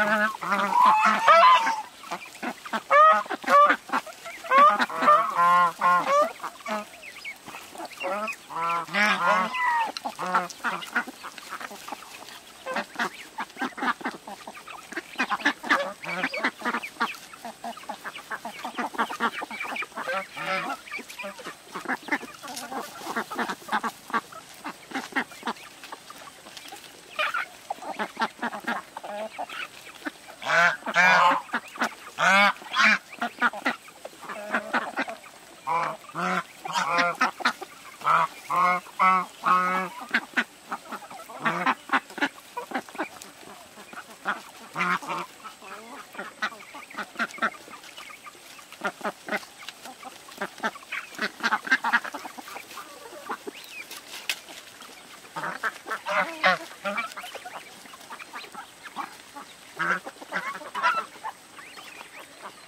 Ha ha. Uh-huh.